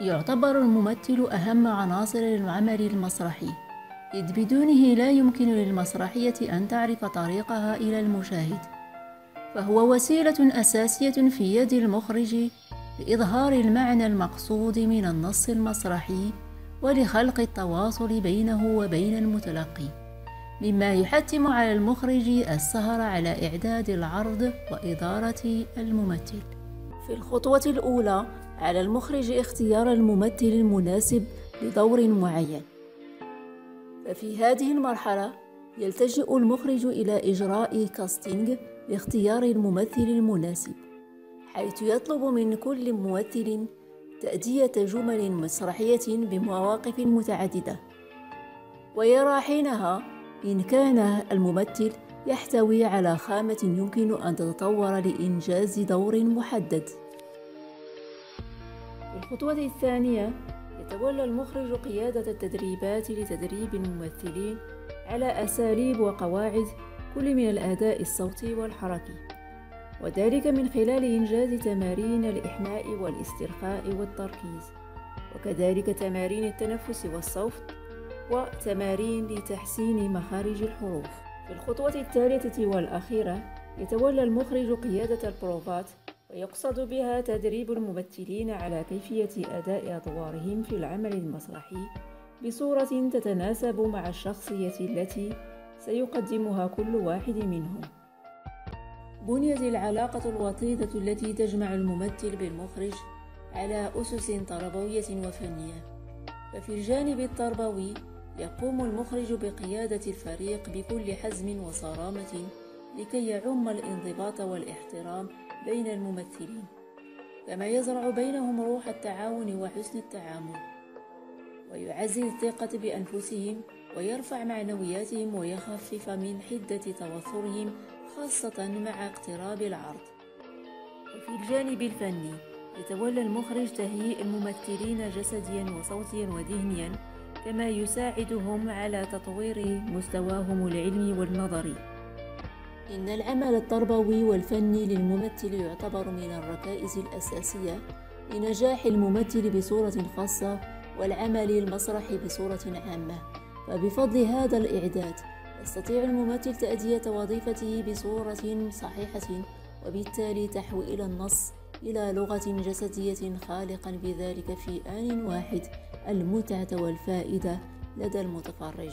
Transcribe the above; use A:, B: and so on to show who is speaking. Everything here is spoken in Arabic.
A: يعتبر الممثل أهم عناصر العمل المسرحي إذ بدونه لا يمكن للمسرحية أن تعرف طريقها إلى المشاهد. فهو وسيلة أساسية في يد المخرج لإظهار المعنى المقصود من النص المسرحي ولخلق التواصل بينه وبين المتلقي مما يحتم على المخرج السهر على إعداد العرض وإدارة الممثل. في الخطوة الأولى على المخرج اختيار الممثل المناسب لدور معين. ففي هذه المرحلة يلتجئ المخرج إلى إجراء كاستينج لاختيار الممثل المناسب حيث يطلب من كل ممثل تأدية جمل مسرحية بمواقف متعددة. ويرى حينها إن كان الممثل يحتوي على خامة يمكن أن تتطور لإنجاز دور محدد. في الخطوة الثانية يتولى المخرج قيادة التدريبات لتدريب الممثلين على أساليب وقواعد كل من الأداء الصوتي والحركي وذلك من خلال إنجاز تمارين الإحماء والاسترخاء والتركيز وكذلك تمارين التنفس والصوت وتمارين لتحسين مخارج الحروف. في الخطوة الثالثة والأخيرة يتولى المخرج قيادة البروفات ويقصد بها تدريب الممثلين على كيفية أداء أدوارهم في العمل المسرحي بصورة تتناسب مع الشخصية التي سيقدمها كل واحد منهم. بنيت العلاقة الوطيدة التي تجمع الممثل بالمخرج على أسس تربوية وفنية. ففي الجانب التربوي يقوم المخرج بقيادة الفريق بكل حزم وصرامة لكي يعم الانضباط والاحترام بين الممثلين كما يزرع بينهم روح التعاون وحسن التعامل ويعزز الثقة بأنفسهم ويرفع معنوياتهم ويخفف من حدة توترهم خاصة مع اقتراب العرض. وفي الجانب الفني يتولى المخرج تهيئ الممثلين جسديا وصوتيا وذهنيا كما يساعدهم على تطوير مستواهم العلمي والنظري. إن العمل التربوي والفني للممثل يعتبر من الركائز الأساسية لنجاح الممثل بصورة خاصة والعمل المسرحي بصورة عامة. فبفضل هذا الإعداد يستطيع الممثل تأدية وظيفته بصورة صحيحة وبالتالي تحويل النص إلى لغة جسدية خالقا بذلك في آن واحد المتعة والفائدة لدى المتفرج.